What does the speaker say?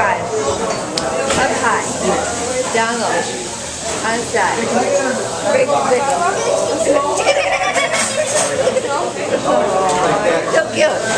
drive, up high, down low, on side, break, break. so cute.